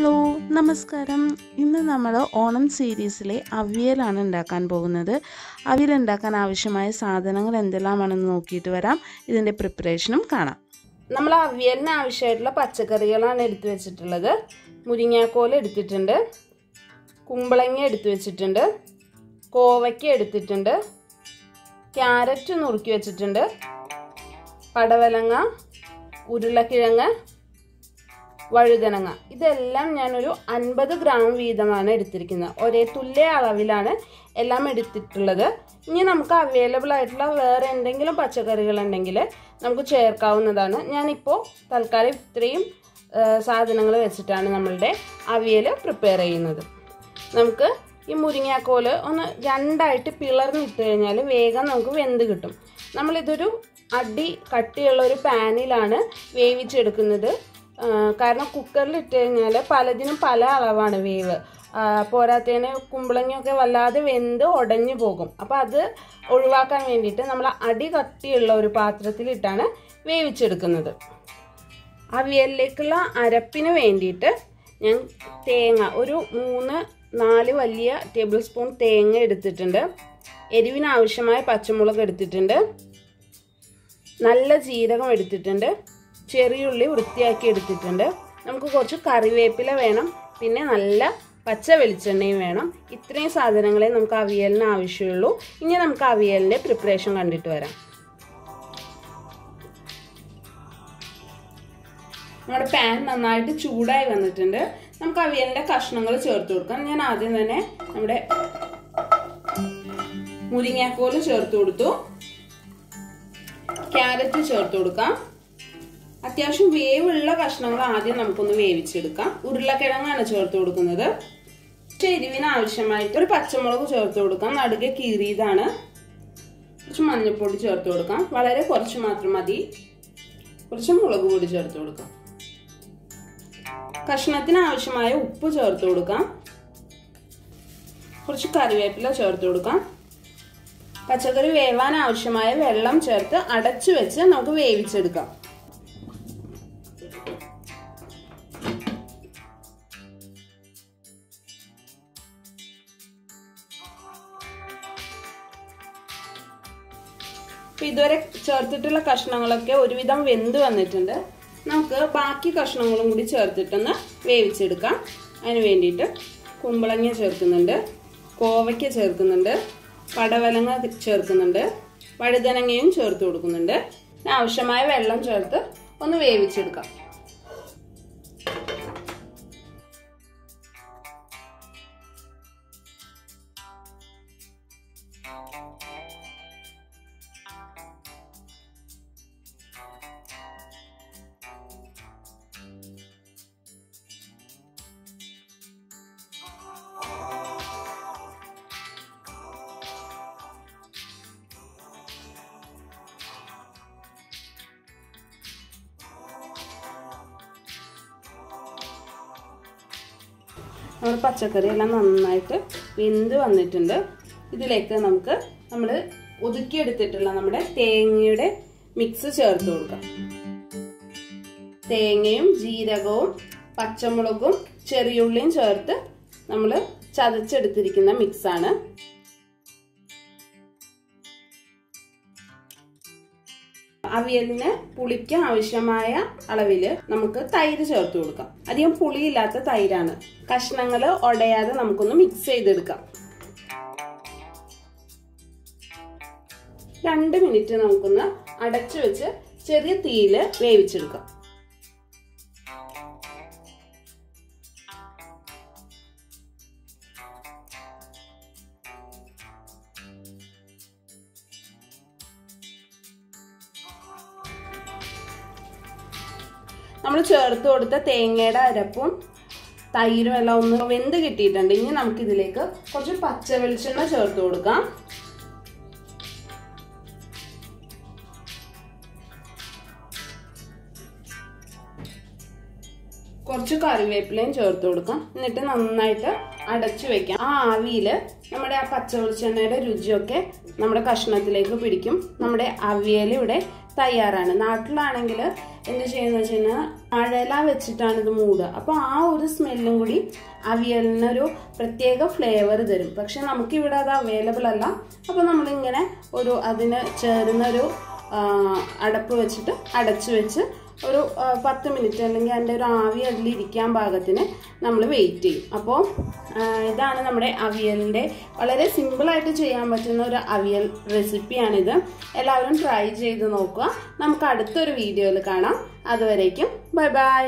Hello നമസ്കാരം. ഇന്ന് നമ്മൾ ഓണം സീരീസിലെ അവിയലാണ് ഉണ്ടാക്കാൻ പോകുന്നത്. അവിയൽ ഉണ്ടാക്കാൻ ആവശ്യമായ സാധനങ്ങൾ എന്തെല്ലാമാണെന്ന് നോക്കിയിട്ട് വരാം. ഇതിന്റെ പ്രിപ്പറേഷനും കാണാം. നമ്മൾ അവിയലിന് ആവശ്യമായിട്ടുള്ള പച്ചക്കറികളാണ് എടുത്തു വെച്ചിട്ടുള്ളത്. മുരിങ്ങാക്കോൽ എടുത്തിട്ടുണ്ട്. കുമ്പളങ്ങ എടുത്തു വെച്ചിട്ടുണ്ട്. കോവയ്ക്ക എടുത്തിട്ടുണ്ട്. ക്യാരറ്റ് നുറുക്കി വെച്ചിട്ടുണ്ട്. പടവലങ്ങ ഉരുളക്കിഴങ്ങ് വഴുതനങ്ങ. ഇതെല്ലാം ഞാനൊരു അൻപത് ഗ്രാം വീതമാണ് എടുത്തിരിക്കുന്നത്. ഒരേ തുല്യ അളവിലാണ് എല്ലാം എടുത്തിട്ടുള്ളത്. ഇനി നമുക്ക് അവൈലബിൾ ആയിട്ടുള്ള വേറെ എന്തെങ്കിലും പച്ചക്കറികൾ ഉണ്ടെങ്കിൽ നമുക്ക് ചേർക്കാവുന്നതാണ്. ഞാനിപ്പോൾ തൽക്കാലം ഇത്രയും സാധനങ്ങൾ വെച്ചിട്ടാണ് നമ്മളുടെ അവിയൽ പ്രിപ്പയർ ചെയ്യുന്നത്. നമുക്ക് ഈ മുരിങ്ങാക്കോൽ ഒന്ന് രണ്ടായിട്ട് പിളർന്നിട്ട് കഴിഞ്ഞാൽ വേഗം നമുക്ക് വെന്ത് കിട്ടും. നമ്മളിതൊരു അടി കട്ടിയുള്ള ഒരു പാനിലാണ് വേവിച്ചെടുക്കുന്നത്. കാരണം കുക്കറിൽ ഇട്ട് കഴിഞ്ഞാൽ പലതിനും പല അളവാണ് വേവ്. പോരാത്തതിന് കുമ്പളങ്ങയൊക്കെ വല്ലാതെ വെന്ത് ഉടഞ്ഞു പോകും. അപ്പോൾ അത് ഒഴിവാക്കാൻ വേണ്ടിയിട്ട് നമ്മൾ അടി കട്ടിയുള്ള ഒരു പാത്രത്തിലിട്ടാണ് വേവിച്ചെടുക്കുന്നത്. അവിയലിലേക്കുള്ള അരപ്പിന് വേണ്ടിയിട്ട് ഞാൻ തേങ്ങ ഒരു മൂന്ന് നാല് വലിയ ടേബിൾ സ്പൂൺ തേങ്ങ എടുത്തിട്ടുണ്ട്. എരിവിന് ആവശ്യമായ പച്ചമുളക് എടുത്തിട്ടുണ്ട്. നല്ല ജീരകം എടുത്തിട്ടുണ്ട്. ചെറിയുള്ളി വൃത്തിയാക്കി എടുത്തിട്ടുണ്ട്. നമുക്ക് കുറച്ച് കറിവേപ്പില വേണം. പിന്നെ നല്ല പച്ച വെളിച്ചെണ്ണയും വേണം. ഇത്രയും സാധനങ്ങളെ നമുക്ക് അവിയലിന് ആവശ്യമുള്ളൂ. ഇനി നമുക്ക് അവിയലിന്റെ പ്രിപ്പറേഷൻ കണ്ടിട്ട് വരാം. നമ്മുടെ പാൻ നന്നായിട്ട് ചൂടായി വന്നിട്ടുണ്ട്. നമുക്ക് അവിയലിന്റെ കഷ്ണങ്ങൾ ചേർത്ത് കൊടുക്കാം. ഞാൻ ആദ്യം തന്നെ നമ്മുടെ മുരിങ്ങാക്കോൽ ചേർത്ത് കൊടുത്തു. ക്യാരറ്റ് ചേർത്ത് കൊടുക്കാം. അത്യാവശ്യം വേവുള്ള കഷ്ണങ്ങൾ ആദ്യം നമുക്കൊന്ന് വേവിച്ചെടുക്കാം. ഉരുളക്കിഴങ്ങാണ് ചേർത്ത് കൊടുക്കുന്നത്. എരിവിന് ആവശ്യമായിട്ട് ഒരു പച്ചമുളക് ചേർത്ത് കൊടുക്കാം. നടുകെ കീറിയതാണ്. കുറച്ച് മഞ്ഞൾപ്പൊടി ചേർത്ത് കൊടുക്കാം. വളരെ കുറച്ച് മാത്രം മതി. കുറച്ച് മുളക് പൊടി ചേർത്ത് കൊടുക്കാം. കഷ്ണത്തിന് ആവശ്യമായ ഉപ്പ് ചേർത്ത് കൊടുക്കാം. കുറച്ച് കറിവേപ്പില ചേർത്ത് കൊടുക്കാം. പച്ചക്കറി വേവാൻ ആവശ്യമായ വെള്ളം ചേർത്ത് അടച്ചു വെച്ച് നമുക്ക് വേവിച്ചെടുക്കാം. അപ്പൊ ഇതുവരെ ചേർത്തിട്ടുള്ള കഷ്ണങ്ങളൊക്കെ ഒരുവിധം വെന്ത് വന്നിട്ടുണ്ട്. നമുക്ക് ബാക്കി കഷ്ണങ്ങളും കൂടി ചേർത്തിട്ടൊന്ന് വേവിച്ചെടുക്കാം. അതിന് വേണ്ടിയിട്ട് കുമ്പളങ്ങ ചേർക്കുന്നുണ്ട് കോവയ്ക്ക ചേർക്കുന്നുണ്ട് പടവലങ്ങ ചേർക്കുന്നുണ്ട് വഴുതനങ്ങയും ചേർത്ത് കൊടുക്കുന്നുണ്ട്. ആവശ്യമായ വെള്ളം ചേർത്ത് ഒന്ന് വേവിച്ചെടുക്കാം. നമ്മുടെ പച്ചക്കറി എല്ലാം നന്നായിട്ട് വെന്ത് വന്നിട്ടുണ്ട്. ഇതിലേക്ക് നമുക്ക് നമ്മൾ ഒതുക്കിയെടുത്തിട്ടുള്ള നമ്മുടെ തേങ്ങയുടെ മിക്സ് ചേർത്ത് കൊടുക്കാം. തേങ്ങയും ജീരകവും പച്ചമുളകും ചെറിയുള്ളിയും ചേർത്ത് നമ്മൾ ചതച്ചെടുത്തിരിക്കുന്ന മിക്സാണ് അവിയലിന് പുളിക്ക് ആവശ്യമായ അളവിൽ നമുക്ക് തൈര് ചേർത്ത് കൊടുക്കാം. അധികം പുളിയില്ലാത്ത തൈരാണ്. കഷ്ണങ്ങൾ ഉടയാതെ നമുക്കൊന്ന് മിക്സ് ചെയ്തെടുക്കാം. രണ്ട് മിനിറ്റ് നമുക്കൊന്ന് അടച്ചു വെച്ച് ചെറിയ തീയിൽ വേവിച്ചെടുക്കാം. നമ്മൾ ചേർത്ത് കൊടുത്ത തേങ്ങയുടെ അരപ്പും തൈരും എല്ലാം ഒന്ന് വെന്ത് കിട്ടിയിട്ടുണ്ട്. ഇനി നമുക്ക് ഇതിലേക്ക് കുറച്ച് പച്ച വെളിച്ചെണ്ണ ചേർത്ത് കൊടുക്കാം. കുറച്ച് കറിവേപ്പിലയും ചേർത്ത് കൊടുക്കാം. എന്നിട്ട് നന്നായിട്ട് അടച്ചു വെക്കാം. ആ ആവിയിൽ നമ്മുടെ ആ പച്ച വെളിച്ചെണ്ണയുടെ രുചിയൊക്കെ നമ്മുടെ കഷ്ണത്തിലേക്ക് പിടിക്കും. നമ്മുടെ അവിയൽ ഇവിടെ തയ്യാറാണ്. നാട്ടിലാണെങ്കിൽ എന്ത് ചെയ്യുന്ന വെച്ച് കഴിഞ്ഞാൽ മഴല വെച്ചിട്ടാണ് ഇത് മൂടുക. അപ്പോൾ ആ ഒരു സ്മെല്ലും കൂടി അവിയലിനൊരു പ്രത്യേക ഫ്ലേവർ തരും. പക്ഷെ നമുക്കിവിടെ അത് അവൈലബിൾ അല്ല. അപ്പോൾ നമ്മളിങ്ങനെ ഒരു അതിന് ചേരുന്നൊരു അടപ്പ് വെച്ചിട്ട് അടച്ചു വെച്ച് ഒരു പത്ത് മിനിറ്റ് അല്ലെങ്കിൽ അതിന്റെ ഒരു ആവി അതിലിരിക്കാൻ പാകത്തിന് നമ്മൾ വെയിറ്റ് ചെയ്യും. അപ്പോൾ ഇതാണ് നമ്മുടെ അവിയലിന്റെ വളരെ സിമ്പിളായിട്ട് ചെയ്യാൻ പറ്റുന്ന ഒരു അവിയൽ റെസിപ്പിയാണിത്. എല്ലാവരും ട്രൈ ചെയ്ത് നോക്കുക. നമുക്ക് അടുത്തൊരു വീഡിയോയിൽ കാണാം. അതുവരേക്കും ബൈ ബൈ.